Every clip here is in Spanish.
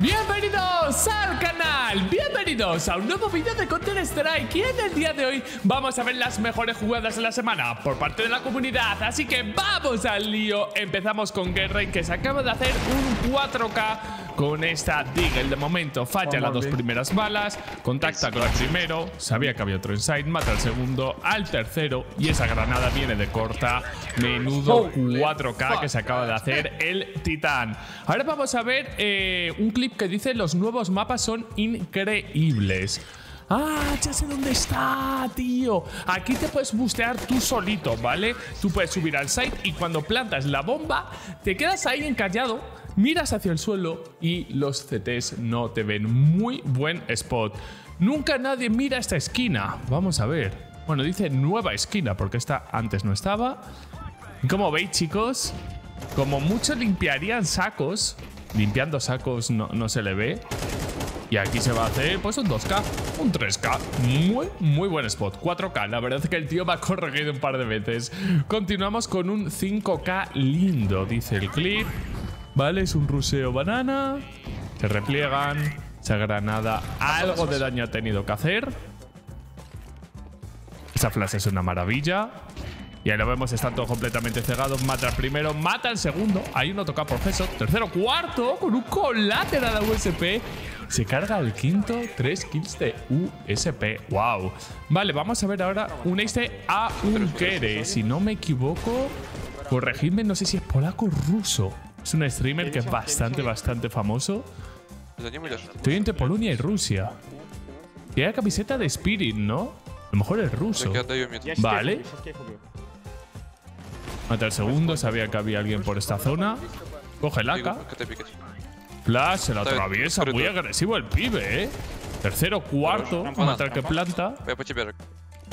Bienvenidos al canal, bienvenidos a un nuevo vídeo de Counter Strike y en el día de hoy vamos a ver las mejores jugadas de la semana por parte de la comunidad, así que vamos al lío, empezamos con Guerrain que se acaba de hacer un 4K con esta Deagle de momento. Falla las dos primeras balas, contacta con el primero, sabía que había otro inside, mata al segundo, al tercero y esa granada viene de corta. Menudo 4K que se acaba de hacer el Titán. Ahora vamos a ver eh, un clip que dice los nuevos mapas son increíbles. ¡Ah! Ya sé dónde está, tío. Aquí te puedes bustear tú solito, ¿vale? Tú puedes subir al site y cuando plantas la bomba, te quedas ahí encallado miras hacia el suelo y los CTs no te ven. Muy buen spot. Nunca nadie mira esta esquina. Vamos a ver. Bueno, dice nueva esquina porque esta antes no estaba. Y como veis, chicos, como muchos limpiarían sacos, limpiando sacos no, no se le ve. Y aquí se va a hacer pues un 2K, un 3K. Muy, muy buen spot. 4K. La verdad es que el tío me ha corregido un par de veces. Continuamos con un 5K lindo, dice el clip. ¿Vale? Es un ruseo banana. Se repliegan. Esa granada algo de daño ha tenido que hacer. Esa flash es una maravilla. Y ahí lo vemos, están todos completamente cegados. Mata al primero, mata al segundo. Hay uno toca por Gesso. Tercero, cuarto, con un colateral a USP. Se carga el quinto, tres kills de USP. Wow. Vale, vamos a ver ahora un ace a un Kere. Si no me equivoco, corregidme, no sé si es polaco o ruso. Es un streamer que es bastante, bastante famoso. Estoy entre Polonia y Rusia. Tiene camiseta de Spirit, ¿no? A lo mejor es ruso. Vale. Mata el segundo, sabía que había alguien por esta zona. Coge el AK. Flash, se la atraviesa. Muy agresivo el pibe, ¿eh? Tercero, cuarto. Mata al que planta.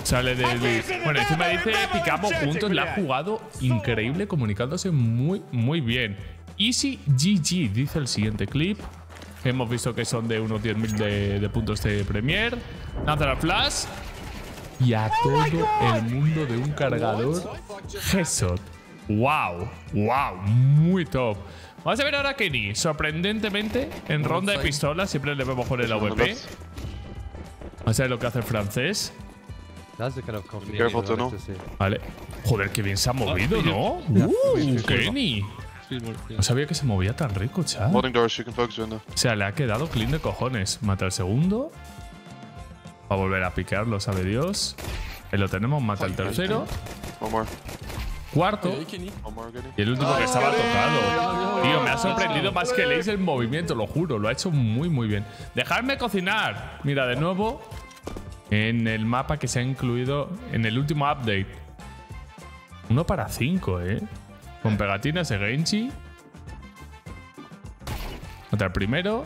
Sale de, Bueno, encima dice picamos juntos. Le ha jugado increíble, comunicándose muy, muy bien. Easy GG, dice el siguiente clip. Hemos visto que son de unos 10.000 de, puntos de Premier. Lanza la flash. Y a todo el mundo de un cargador Headshot. ¡Wow! ¡Wow! Muy top. Vamos a ver ahora a Kenny. Sorprendentemente, en ronda de pistola siempre le vemos con el AVP. Vamos a ver lo que hace el francés. Vale. Joder, qué bien se ha movido, ¿no? ¡Uh! ¡Kenny! No sabía que se movía tan rico, chaval. O sea, le ha quedado clean de cojones. Mata el segundo. Va a volver a picarlo, sabe Dios. Ahí lo tenemos, mata el tercero. Cuarto. Y el último que estaba tocado. Tío, me ha sorprendido más que leéis el movimiento, lo juro. Lo ha hecho muy, muy bien. Dejadme cocinar. Mira, de nuevo, en el mapa que se ha incluido en el último update. Uno para cinco, ¿eh? Con pegatinas de Genji. Otra primero.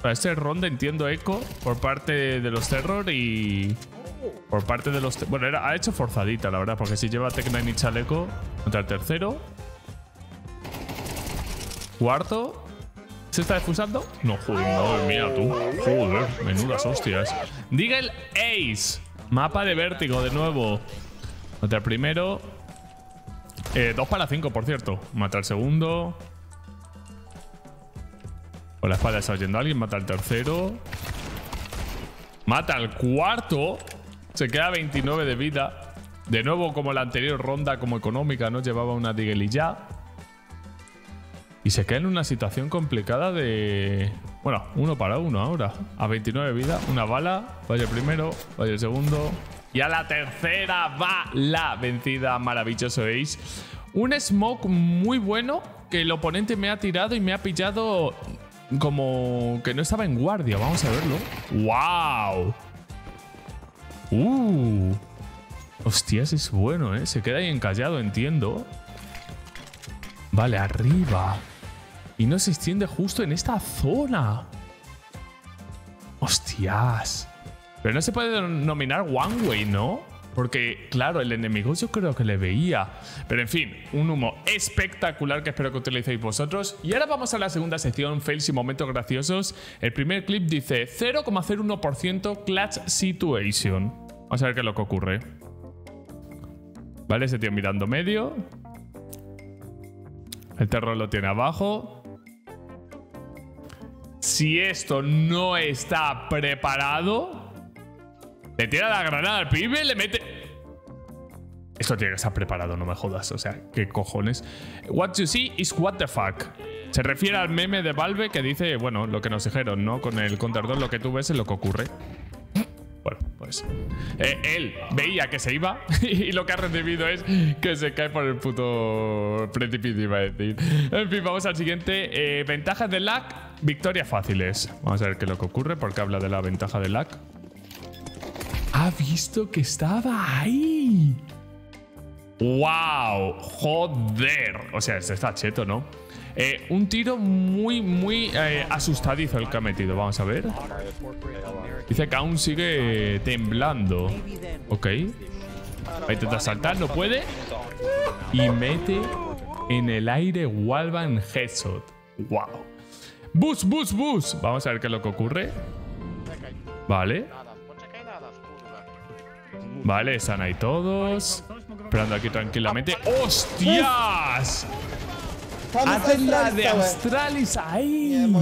Para este ronda entiendo eco por parte de los Terror y... Por parte de los... Bueno, ha hecho forzadita, la verdad, porque si lleva Tech 9 y chaleco... Contra el tercero. Cuarto. ¿Se está defusando? No, joder, no, mira tú. Joder, menudas hostias. Deagle Ace. Mapa de vértigo de nuevo. Contra primero. Eh, dos para cinco, por cierto. Mata al segundo. Con la espada está oyendo a alguien. Mata al tercero. Mata al cuarto. Se queda 29 de vida. De nuevo, como la anterior ronda, como económica, ¿no? Llevaba una ya. Y se queda en una situación complicada de... Bueno, uno para uno ahora. A 29 de vida, una bala. Vaya el primero, vaya el segundo. Y a la tercera va la vencida. Maravilloso Ace. Un smoke muy bueno que el oponente me ha tirado y me ha pillado como que no estaba en guardia. Vamos a verlo. ¡Wow! ¡Uh! Hostias, es bueno, ¿eh? Se queda ahí encallado, entiendo. Vale, arriba. Y no se extiende justo en esta zona. Hostias. Pero no se puede denominar One Way, ¿no? Porque, claro, el enemigo yo creo que le veía. Pero en fin, un humo espectacular que espero que utilicéis vosotros. Y ahora vamos a la segunda sección, fails y momentos graciosos. El primer clip dice 0,01% clutch situation. Vamos a ver qué es lo que ocurre. Vale, ese tío mirando medio. El terror lo tiene abajo. si esto no está preparado, le tira la granada al pibe, le mete... Esto tiene que estar preparado, no me jodas. O sea, ¿qué cojones? What you see is what the fuck. Se refiere al meme de Valve que dice, bueno, lo que nos dijeron, ¿no? Con el contador lo que tú ves es lo que ocurre. Bueno, pues eh, él veía que se iba y lo que ha recibido es que se cae por el puto precipicio, iba a decir. En fin, vamos al siguiente. Eh, ventajas de lag, victorias fáciles. Vamos a ver qué es lo que ocurre porque habla de la ventaja de lag. Ha visto que estaba ahí. ¡Wow! ¡Joder! O sea, este está cheto, ¿no? Eh, un tiro muy, muy eh, asustadizo el que ha metido. Vamos a ver. Dice que aún sigue temblando. Ok. Va a intentar saltar, no puede. Y mete en el aire Walvan Headshot. Wow. Bus, bus, bus. Vamos a ver qué es lo que ocurre. Vale. Vale, están ahí todos. Esperando aquí tranquilamente. ¡Hostias! Hacen la de Australis ahí.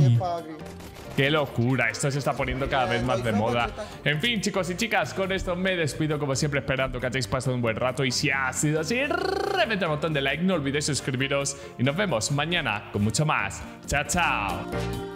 ¡Qué locura! Esto se está poniendo cada vez más de moda. En fin, chicos y chicas, con esto me despido como siempre esperando que hayáis pasado un buen rato. Y si ha sido así, reventa el botón de like, no olvidéis suscribiros. Y nos vemos mañana con mucho más. ¡Chao, chao!